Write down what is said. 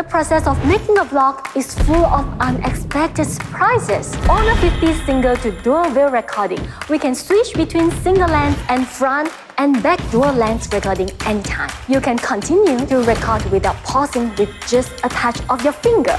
The process of making a vlog is full of unexpected surprises. On HONOR 50 single to dual wheel recording, we can switch between single lens and front and back dual lens recording anytime. You can continue to record without pausing with just a touch of your finger.